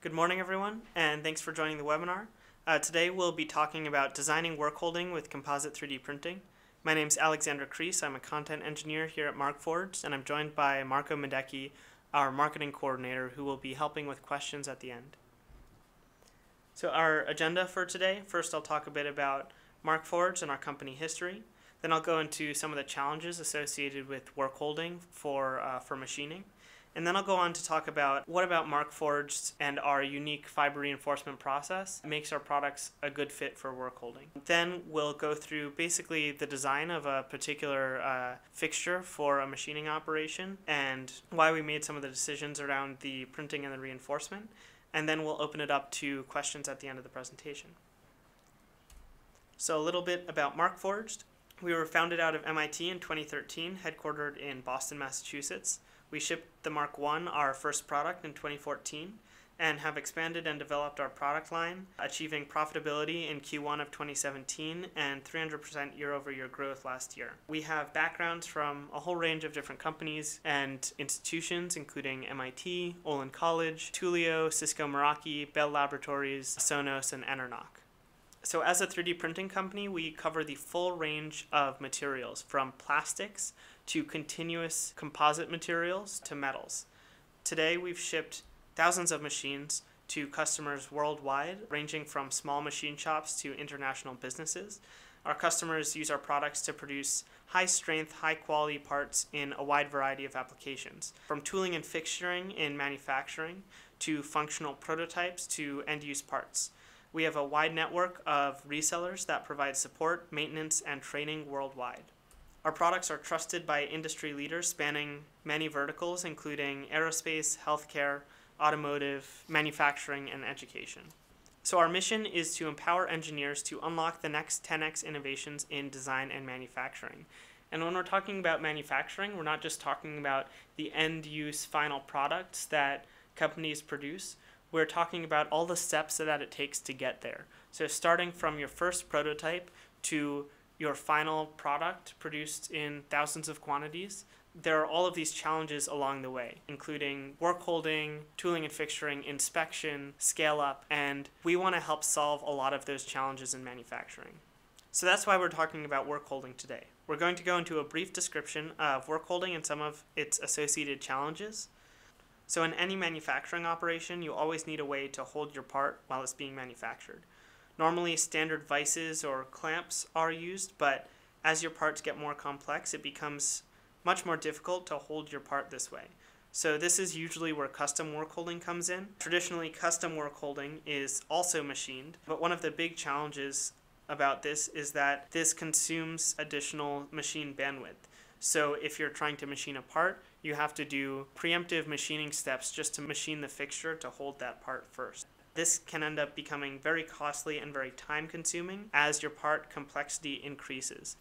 Good morning, everyone, and thanks for joining the webinar. Uh, today we'll be talking about designing work holding with composite 3D printing. My name is Alexander Kreis. I'm a content engineer here at Markforged, and I'm joined by Marco Medecki, our marketing coordinator, who will be helping with questions at the end. So our agenda for today, first I'll talk a bit about Markforged and our company history. Then I'll go into some of the challenges associated with work holding for, uh, for machining. And then I'll go on to talk about what about Markforged and our unique fiber reinforcement process makes our products a good fit for work holding. Then we'll go through basically the design of a particular uh, fixture for a machining operation and why we made some of the decisions around the printing and the reinforcement. And then we'll open it up to questions at the end of the presentation. So a little bit about Markforged. We were founded out of MIT in 2013, headquartered in Boston, Massachusetts. We shipped the Mark I, our first product, in 2014, and have expanded and developed our product line, achieving profitability in Q1 of 2017 and 300% year over year growth last year. We have backgrounds from a whole range of different companies and institutions, including MIT, Olin College, Tulio, Cisco Meraki, Bell Laboratories, Sonos, and Enernoc. So, as a 3D printing company, we cover the full range of materials from plastics to continuous composite materials to metals. Today, we've shipped thousands of machines to customers worldwide, ranging from small machine shops to international businesses. Our customers use our products to produce high strength, high quality parts in a wide variety of applications, from tooling and fixturing in manufacturing to functional prototypes to end use parts. We have a wide network of resellers that provide support, maintenance, and training worldwide. Our products are trusted by industry leaders spanning many verticals, including aerospace, healthcare, automotive, manufacturing, and education. So, our mission is to empower engineers to unlock the next 10x innovations in design and manufacturing. And when we're talking about manufacturing, we're not just talking about the end use final products that companies produce, we're talking about all the steps that it takes to get there. So, starting from your first prototype to your final product produced in thousands of quantities, there are all of these challenges along the way, including work holding, tooling and fixturing, inspection, scale up, and we want to help solve a lot of those challenges in manufacturing. So that's why we're talking about work holding today. We're going to go into a brief description of work holding and some of its associated challenges. So, in any manufacturing operation, you always need a way to hold your part while it's being manufactured. Normally, standard vices or clamps are used, but as your parts get more complex, it becomes much more difficult to hold your part this way. So this is usually where custom work holding comes in. Traditionally, custom work holding is also machined, but one of the big challenges about this is that this consumes additional machine bandwidth. So if you're trying to machine a part, you have to do preemptive machining steps just to machine the fixture to hold that part first. This can end up becoming very costly and very time consuming as your part complexity increases.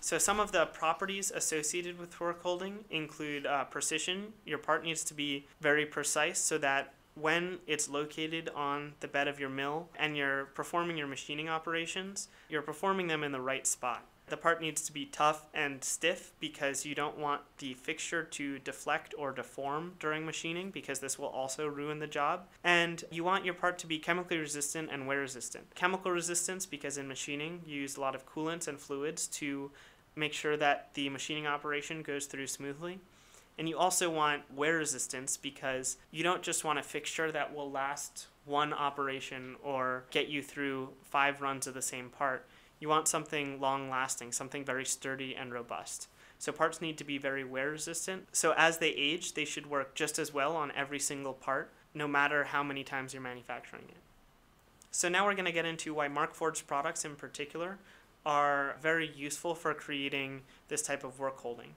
So some of the properties associated with work holding include uh, precision. Your part needs to be very precise so that when it's located on the bed of your mill and you're performing your machining operations, you're performing them in the right spot. The part needs to be tough and stiff because you don't want the fixture to deflect or deform during machining because this will also ruin the job. And you want your part to be chemically resistant and wear resistant. Chemical resistance because in machining you use a lot of coolants and fluids to make sure that the machining operation goes through smoothly. And you also want wear resistance because you don't just want a fixture that will last one operation or get you through five runs of the same part. You want something long lasting, something very sturdy and robust. So parts need to be very wear resistant. So as they age, they should work just as well on every single part, no matter how many times you're manufacturing it. So now we're going to get into why Markforged products in particular are very useful for creating this type of work holding.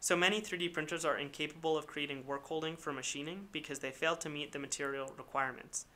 So many 3D printers are incapable of creating work holding for machining because they fail to meet the material requirements.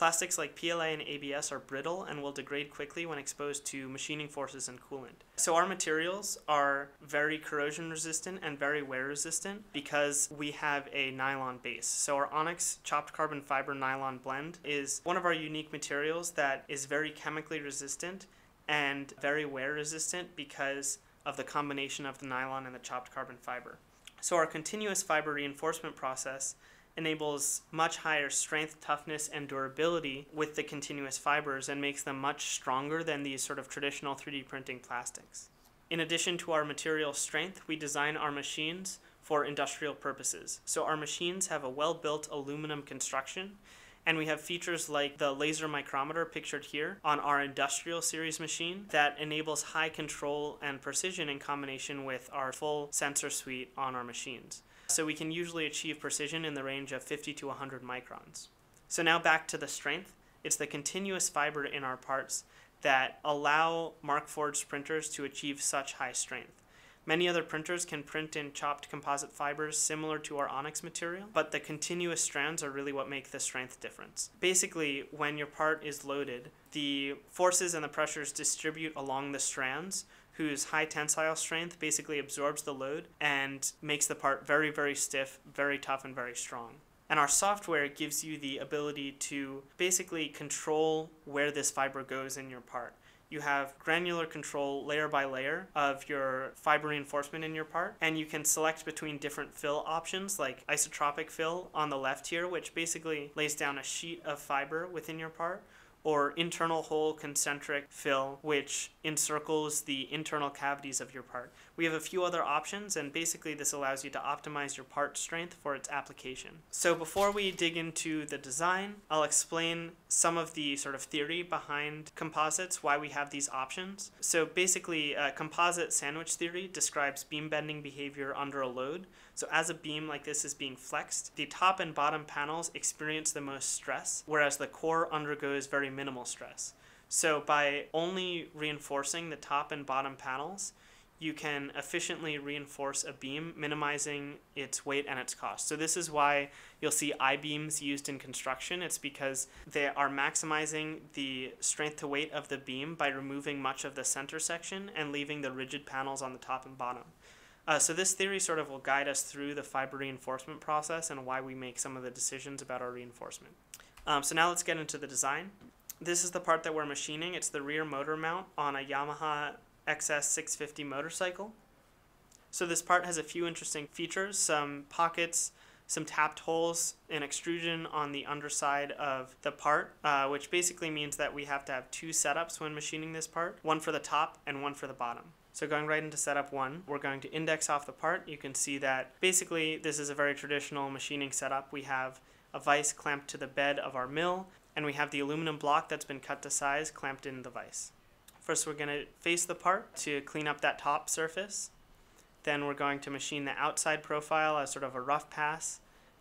Plastics like PLA and ABS are brittle and will degrade quickly when exposed to machining forces and coolant. So our materials are very corrosion resistant and very wear resistant because we have a nylon base. So our Onyx chopped carbon fiber nylon blend is one of our unique materials that is very chemically resistant and very wear resistant because of the combination of the nylon and the chopped carbon fiber. So our continuous fiber reinforcement process enables much higher strength, toughness, and durability with the continuous fibers and makes them much stronger than these sort of traditional 3D printing plastics. In addition to our material strength, we design our machines for industrial purposes. So our machines have a well built aluminum construction and we have features like the laser micrometer pictured here on our industrial series machine that enables high control and precision in combination with our full sensor suite on our machines. So we can usually achieve precision in the range of 50 to 100 microns. So now back to the strength. It's the continuous fiber in our parts that allow Markforged printers to achieve such high strength. Many other printers can print in chopped composite fibers similar to our Onyx material, but the continuous strands are really what make the strength difference. Basically, when your part is loaded, the forces and the pressures distribute along the strands whose high tensile strength basically absorbs the load and makes the part very, very stiff, very tough, and very strong. And our software gives you the ability to basically control where this fiber goes in your part you have granular control layer by layer of your fiber reinforcement in your part and you can select between different fill options like isotropic fill on the left here which basically lays down a sheet of fiber within your part or internal hole concentric fill, which encircles the internal cavities of your part. We have a few other options, and basically, this allows you to optimize your part strength for its application. So, before we dig into the design, I'll explain some of the sort of theory behind composites, why we have these options. So, basically, uh, composite sandwich theory describes beam bending behavior under a load. So as a beam like this is being flexed, the top and bottom panels experience the most stress, whereas the core undergoes very minimal stress. So by only reinforcing the top and bottom panels, you can efficiently reinforce a beam, minimizing its weight and its cost. So this is why you'll see I-beams used in construction. It's because they are maximizing the strength to weight of the beam by removing much of the center section and leaving the rigid panels on the top and bottom. Uh, so this theory sort of will guide us through the fiber reinforcement process and why we make some of the decisions about our reinforcement. Um, so now let's get into the design. This is the part that we're machining. It's the rear motor mount on a Yamaha XS650 motorcycle. So this part has a few interesting features, some pockets, some tapped holes, and extrusion on the underside of the part, uh, which basically means that we have to have two setups when machining this part, one for the top and one for the bottom. So going right into setup one, we're going to index off the part. You can see that basically this is a very traditional machining setup. We have a vise clamped to the bed of our mill, and we have the aluminum block that's been cut to size clamped in the vise. First we're going to face the part to clean up that top surface. Then we're going to machine the outside profile as sort of a rough pass,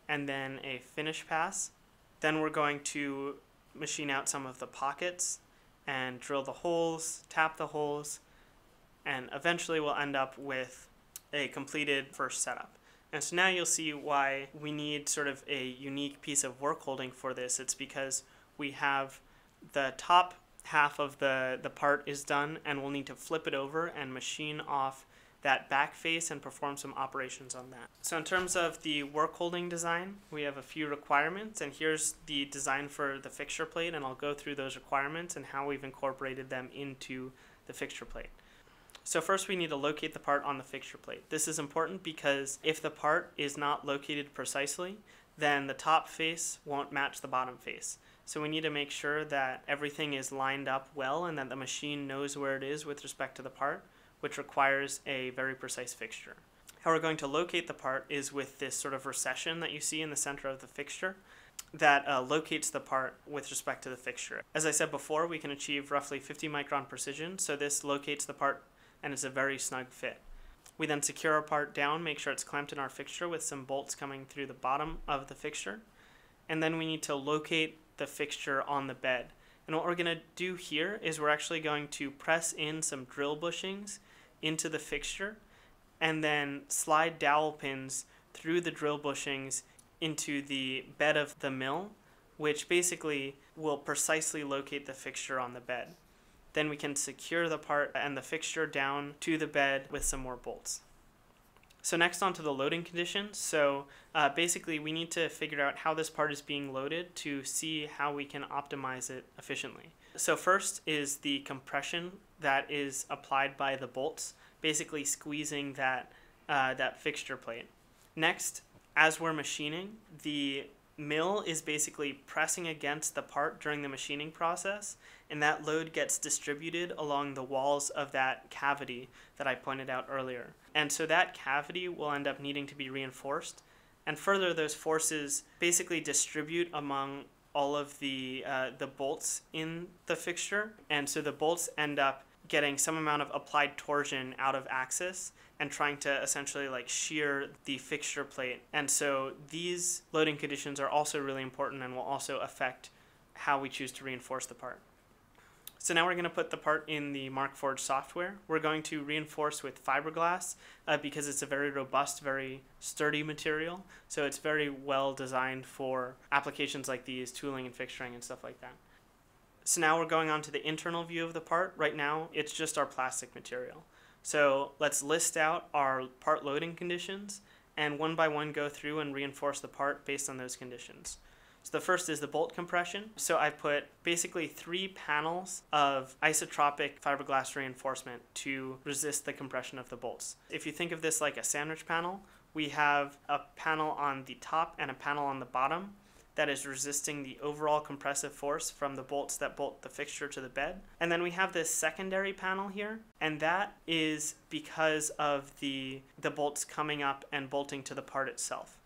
and then a finish pass. Then we're going to machine out some of the pockets and drill the holes, tap the holes, and eventually we'll end up with a completed first setup. And so now you'll see why we need sort of a unique piece of work holding for this. It's because we have the top half of the, the part is done and we'll need to flip it over and machine off that back face and perform some operations on that. So in terms of the work holding design, we have a few requirements and here's the design for the fixture plate and I'll go through those requirements and how we've incorporated them into the fixture plate. So first we need to locate the part on the fixture plate. This is important because if the part is not located precisely, then the top face won't match the bottom face. So we need to make sure that everything is lined up well and that the machine knows where it is with respect to the part, which requires a very precise fixture. How we're going to locate the part is with this sort of recession that you see in the center of the fixture that uh, locates the part with respect to the fixture. As I said before, we can achieve roughly 50 micron precision, so this locates the part and it's a very snug fit. We then secure our part down, make sure it's clamped in our fixture with some bolts coming through the bottom of the fixture. And then we need to locate the fixture on the bed. And what we're going to do here is we're actually going to press in some drill bushings into the fixture and then slide dowel pins through the drill bushings into the bed of the mill, which basically will precisely locate the fixture on the bed. Then we can secure the part and the fixture down to the bed with some more bolts. So next on to the loading conditions. So uh, basically we need to figure out how this part is being loaded to see how we can optimize it efficiently. So first is the compression that is applied by the bolts, basically squeezing that, uh, that fixture plate. Next as we're machining, the mill is basically pressing against the part during the machining process, and that load gets distributed along the walls of that cavity that I pointed out earlier. And so that cavity will end up needing to be reinforced. And further, those forces basically distribute among all of the uh, the bolts in the fixture, and so the bolts end up getting some amount of applied torsion out of axis and trying to essentially like shear the fixture plate. And so these loading conditions are also really important and will also affect how we choose to reinforce the part. So now we're going to put the part in the Markforged software. We're going to reinforce with fiberglass uh, because it's a very robust, very sturdy material. So it's very well designed for applications like these, tooling and fixturing and stuff like that. So now we're going on to the internal view of the part. Right now, it's just our plastic material. So let's list out our part loading conditions and one by one go through and reinforce the part based on those conditions. So the first is the bolt compression. So I put basically three panels of isotropic fiberglass reinforcement to resist the compression of the bolts. If you think of this like a sandwich panel, we have a panel on the top and a panel on the bottom that is resisting the overall compressive force from the bolts that bolt the fixture to the bed. And then we have this secondary panel here, and that is because of the, the bolts coming up and bolting to the part itself.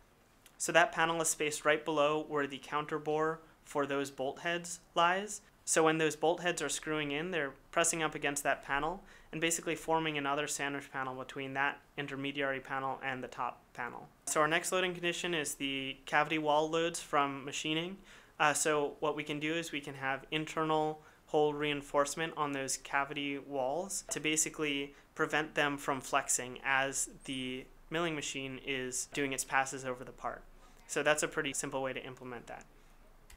So that panel is spaced right below where the counter bore for those bolt heads lies. So when those bolt heads are screwing in, they're pressing up against that panel, and basically forming another sandwich panel between that intermediary panel and the top panel. So our next loading condition is the cavity wall loads from machining. Uh, so what we can do is we can have internal hole reinforcement on those cavity walls to basically prevent them from flexing as the milling machine is doing its passes over the part. So that's a pretty simple way to implement that.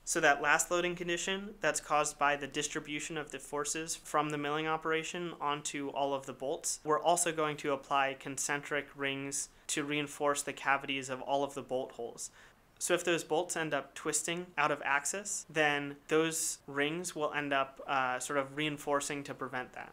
So that last loading condition that's caused by the distribution of the forces from the milling operation onto all of the bolts, we're also going to apply concentric rings to reinforce the cavities of all of the bolt holes. So if those bolts end up twisting out of axis, then those rings will end up uh, sort of reinforcing to prevent that.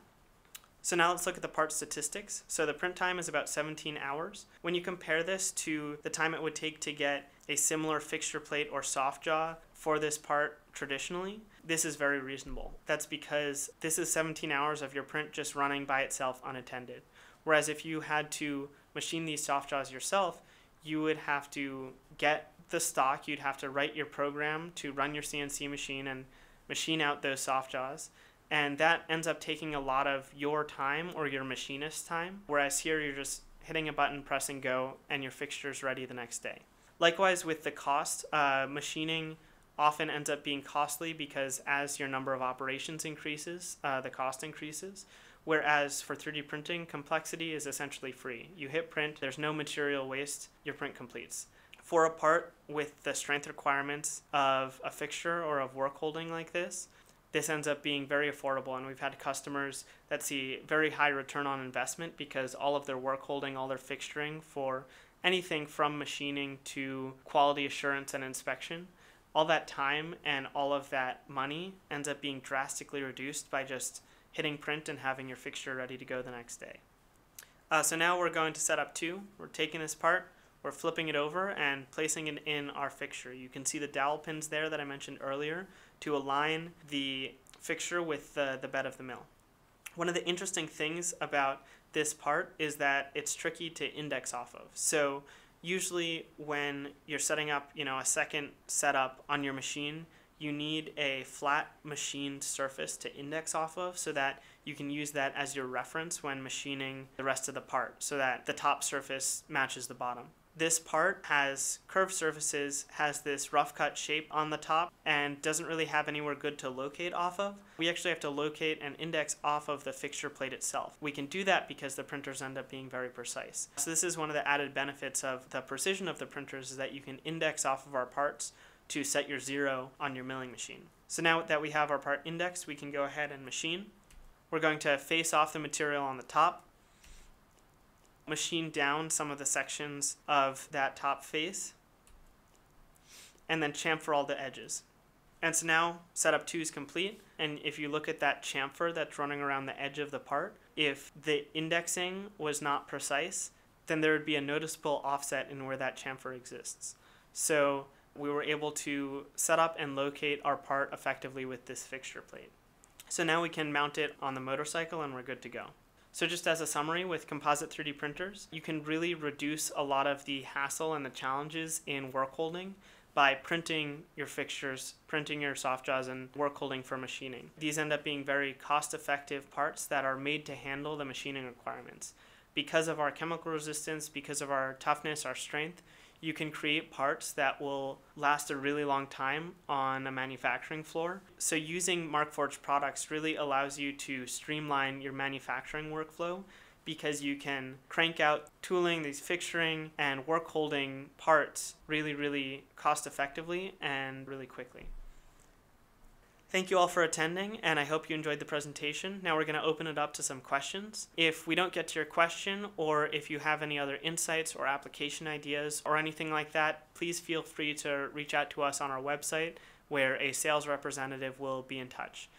So now let's look at the part statistics. So the print time is about 17 hours. When you compare this to the time it would take to get a similar fixture plate or soft jaw for this part traditionally, this is very reasonable. That's because this is 17 hours of your print just running by itself unattended. Whereas if you had to machine these soft jaws yourself, you would have to get the stock, you'd have to write your program to run your CNC machine and machine out those soft jaws. And that ends up taking a lot of your time or your machinist's time. Whereas here you're just hitting a button, pressing go, and your fixture's ready the next day. Likewise, with the cost, uh, machining often ends up being costly because as your number of operations increases, uh, the cost increases. Whereas for 3D printing, complexity is essentially free. You hit print, there's no material waste, your print completes. For a part with the strength requirements of a fixture or of work holding like this, this ends up being very affordable. And we've had customers that see very high return on investment because all of their work holding, all their fixturing for anything from machining to quality assurance and inspection all that time and all of that money ends up being drastically reduced by just hitting print and having your fixture ready to go the next day. Uh, so now we're going to set up two. We're taking this part, we're flipping it over and placing it in our fixture. You can see the dowel pins there that I mentioned earlier to align the fixture with the, the bed of the mill. One of the interesting things about this part is that it's tricky to index off of. So usually when you're setting up, you know, a second setup on your machine, you need a flat machined surface to index off of so that you can use that as your reference when machining the rest of the part so that the top surface matches the bottom. This part has curved surfaces, has this rough cut shape on the top, and doesn't really have anywhere good to locate off of. We actually have to locate and index off of the fixture plate itself. We can do that because the printers end up being very precise. So this is one of the added benefits of the precision of the printers is that you can index off of our parts to set your zero on your milling machine. So now that we have our part indexed, we can go ahead and machine. We're going to face off the material on the top machine down some of the sections of that top face, and then chamfer all the edges. And so now setup two is complete. And if you look at that chamfer that's running around the edge of the part, if the indexing was not precise, then there would be a noticeable offset in where that chamfer exists. So we were able to set up and locate our part effectively with this fixture plate. So now we can mount it on the motorcycle and we're good to go. So just as a summary with composite 3D printers, you can really reduce a lot of the hassle and the challenges in work holding by printing your fixtures, printing your soft jaws, and work holding for machining. These end up being very cost effective parts that are made to handle the machining requirements. Because of our chemical resistance, because of our toughness, our strength, you can create parts that will last a really long time on a manufacturing floor. So using Markforged products really allows you to streamline your manufacturing workflow because you can crank out tooling, these fixturing, and work holding parts really, really cost effectively and really quickly. Thank you all for attending, and I hope you enjoyed the presentation. Now we're going to open it up to some questions. If we don't get to your question, or if you have any other insights or application ideas or anything like that, please feel free to reach out to us on our website where a sales representative will be in touch.